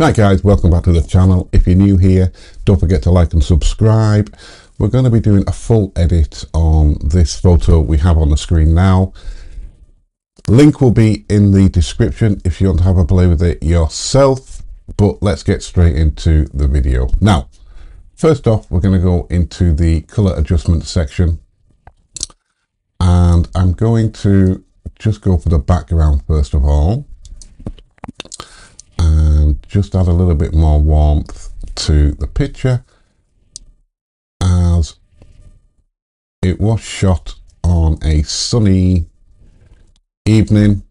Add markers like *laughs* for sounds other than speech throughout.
Right guys, welcome back to the channel. If you're new here, don't forget to like and subscribe. We're going to be doing a full edit on this photo we have on the screen now. Link will be in the description if you want to have a play with it yourself. But let's get straight into the video. Now, first off, we're going to go into the color adjustment section. And I'm going to just go for the background first of all just add a little bit more warmth to the picture. As it was shot on a sunny evening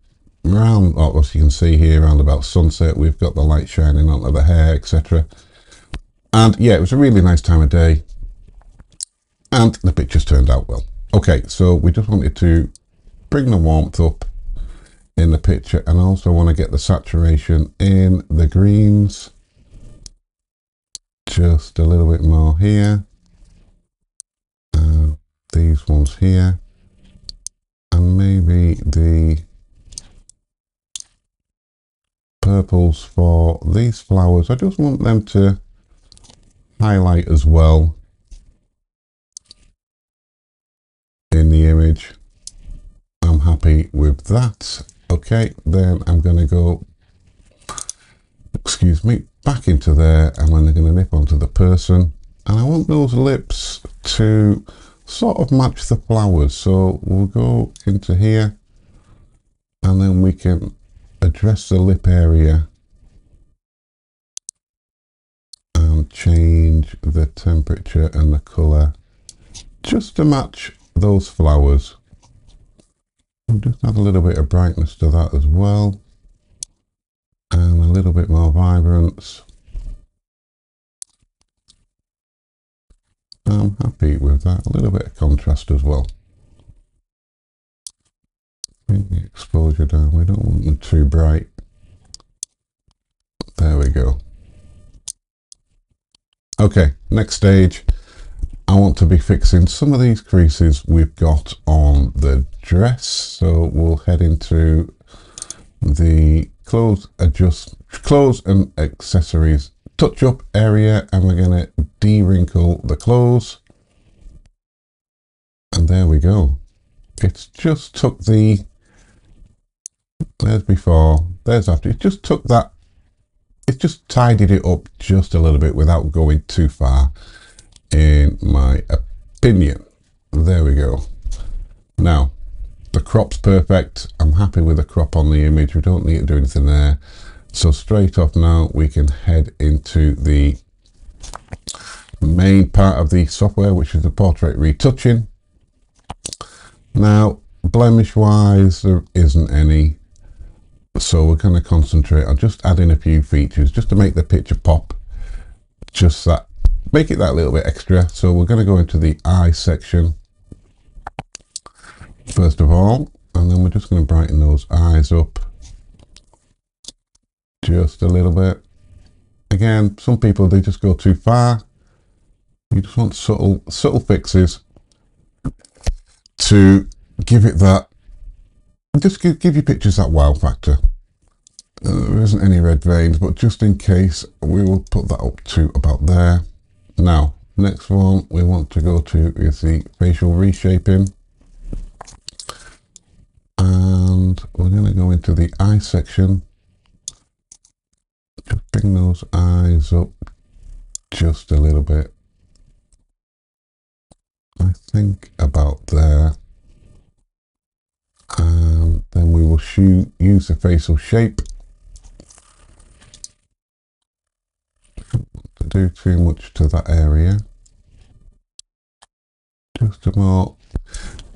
around oh, as you can see here around about sunset we've got the light shining onto the hair etc and yeah it was a really nice time of day and the pictures turned out well. Okay so we just wanted to bring the warmth up in the picture and I also want to get the saturation in the greens. Just a little bit more here. Uh, these ones here. And maybe the purples for these flowers. I just want them to highlight as well in the image. I'm happy with that okay then I'm going to go excuse me back into there and then I'm going to nip onto the person. And I want those lips to sort of match the flowers. So we'll go into here and then we can address the lip area and change the temperature and the color just to match those flowers We'll just add a little bit of brightness to that as well. And a little bit more vibrance. I'm happy with that. A little bit of contrast as well. Bring the exposure down. We don't want them too bright. There we go. Okay, next stage. I want to be fixing some of these creases we've got on the dress. So we'll head into the clothes adjust, clothes and accessories touch up area and we're going to de-wrinkle the clothes. And there we go. It's just took the, there's before, there's after, it just took that, it just tidied it up just a little bit without going too far in my opinion. There we go. Now, the crop's perfect. I'm happy with the crop on the image. We don't need to do anything there. So straight off now, we can head into the main part of the software, which is the portrait retouching. Now, blemish wise, there isn't any. So we're going to concentrate on just adding a few features just to make the picture pop. Just that make it that little bit extra. So we're going to go into the eye section first of all, and then we're just going to brighten those eyes up just a little bit. Again, some people, they just go too far. You just want subtle, subtle fixes to give it that, just give, give your pictures that wow factor. Uh, there isn't any red veins, but just in case, we will put that up to about there. Now, next one we want to go to is the facial reshaping. And we're going to go into the eye section. Just bring those eyes up just a little bit. I think about there. And then we will shoot, use the facial shape do too much to that area. Just a more,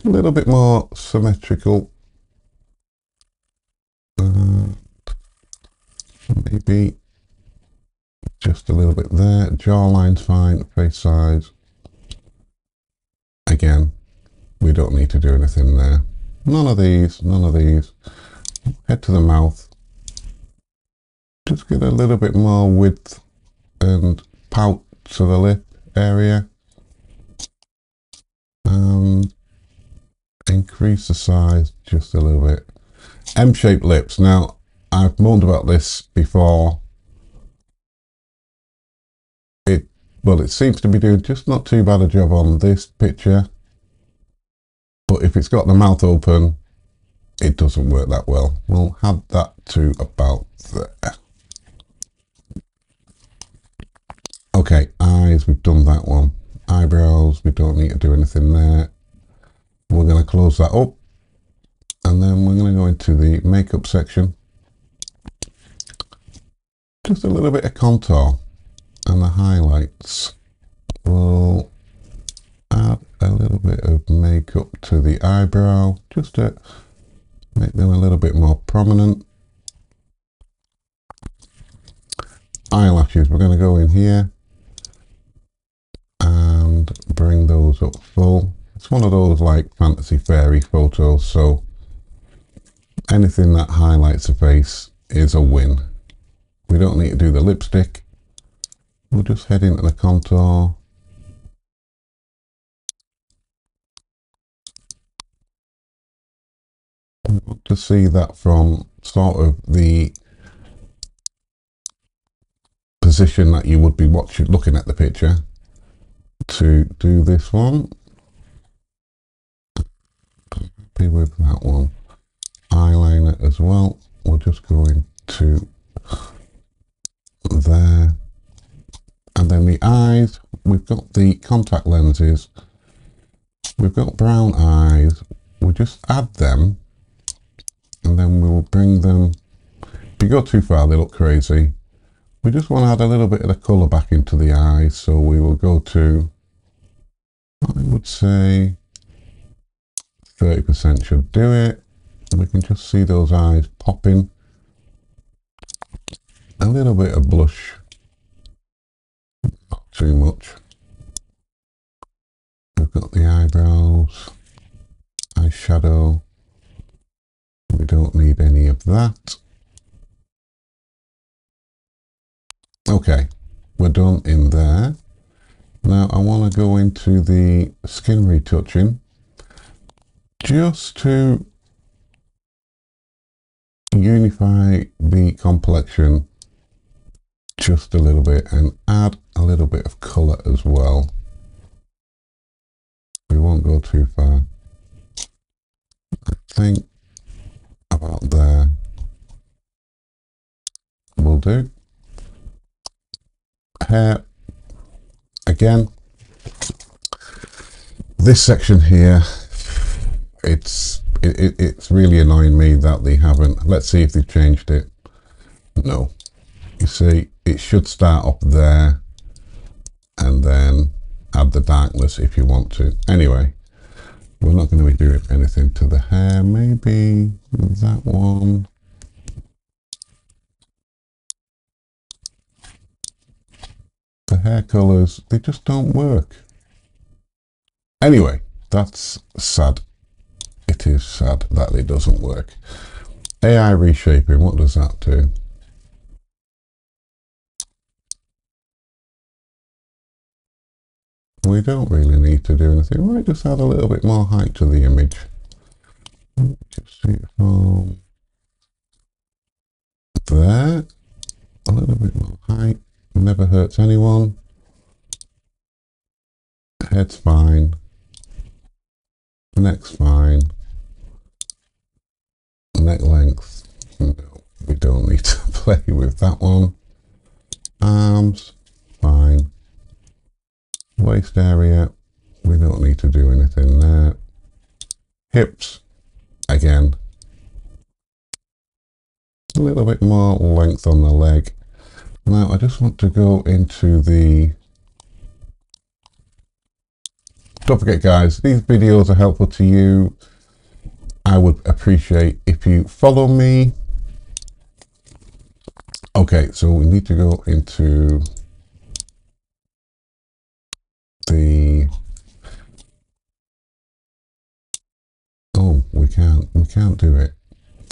a little bit more symmetrical. Uh, maybe just a little bit there. Jawline's fine, face size. Again, we don't need to do anything there. None of these, none of these. Head to the mouth. Just get a little bit more width Um, and pout to the lip area and increase the size just a little bit. M-shaped lips. Now, I've moaned about this before It, Well, it seems to be doing just not too bad a job on this picture. But if it's got the mouth open, it doesn't work that well. We'll have that to about there. Okay, eyes, we've done that one. Eyebrows, we don't need to do anything there. We're going to close that up. And then we're going to go into the makeup section. Just a little bit of contour and the highlights. We'll add a little bit of makeup to the eyebrow just to make them a little bit more prominent. Eyelashes, we're going to go in here bring those up full. It's one of those like fantasy fairy photos, so anything that highlights a face is a win. We don't need to do the lipstick. We'll just head into the contour. to see that from sort of the position that you would be watching, looking at the picture to do this one. Happy with that one. Eyeliner as well. We'll just go into there. And then the eyes, we've got the contact lenses. We've got brown eyes. We'll just add them and then we will bring them if you go too far they look crazy we just want to add a little bit of the colour back into the eyes so we will go to I would say 30% should do it. And we can just see those eyes popping. A little bit of blush. Not too much. We've got the eyebrows eyeshadow. We don't need any of that. Okay, we're done in there. Now I want to go into the skin retouching just to unify the complexion just a little bit and add a little bit of colour as well. We won't go too far. I think about there will do. Hair, again, this section here, it's it, it's really annoying me that they haven't. Let's see if they've changed it. No. You see, it should start up there and then add the darkness if you want to. Anyway, we're not going to be doing anything to the hair. Maybe that one. Hair colours, they just don't work. Anyway, that's sad. It is sad that it doesn't work. AI reshaping, what does that do? we don't really need to do anything. We might just add a little bit more height to the image. Just see it from there. A little bit more height. Never hurts anyone. Head's fine. Neck's fine. Neck length. No, we don't need to *laughs* play with that one. Arms. Fine waist area we don't need to do anything there hips again a little bit more length on the leg now I just want to go into the don't forget guys these videos are helpful to you. I would appreciate if you follow me. Okay so we need to go into the oh we can't we can't do it.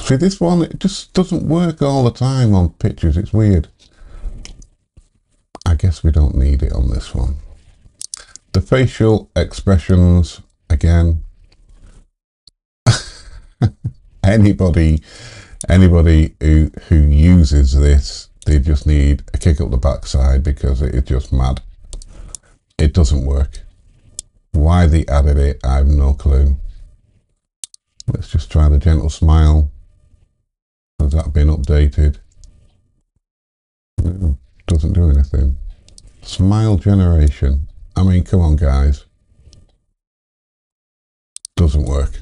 See this one it just doesn't work all the time on pictures. It's weird guess we don't need it on this one the facial expressions again *laughs* anybody anybody who who uses this they just need a kick up the backside because it is just mad it doesn't work. Why they added it, I have no clue. Let's just try the gentle smile. Has that been updated? Doesn't do anything. Smile generation. I mean, come on, guys. Doesn't work.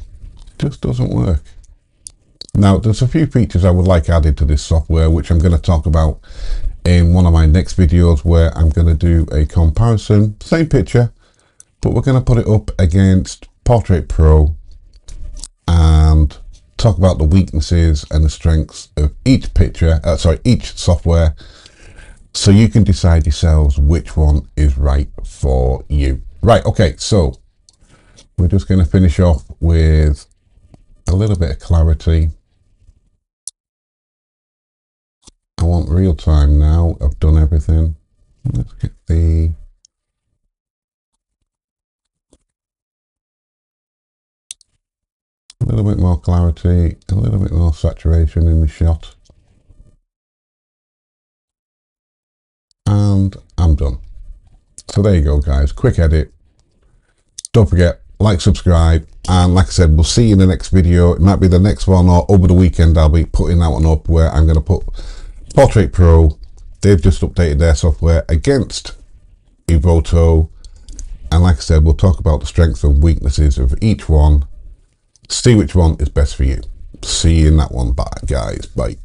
Just doesn't work. Now, there's a few features I would like added to this software, which I'm going to talk about in one of my next videos where I'm going to do a comparison, same picture, but we're going to put it up against Portrait Pro and talk about the weaknesses and the strengths of each picture, uh, sorry, each software, so you can decide yourselves which one is right for you. Right, okay, so we're just going to finish off with a little bit of clarity I want real time now. I've done everything. Let's get the a little bit more clarity, a little bit more saturation in the shot. And I'm done. So there you go guys, quick edit. Don't forget, like, subscribe, and like I said, we'll see you in the next video. It might be the next one or over the weekend I'll be putting that one up where I'm going to put Portrait Pro, they've just updated their software against Evoto. And like I said, we'll talk about the strengths and weaknesses of each one. See which one is best for you. See you in that one. Bye, guys. Bye.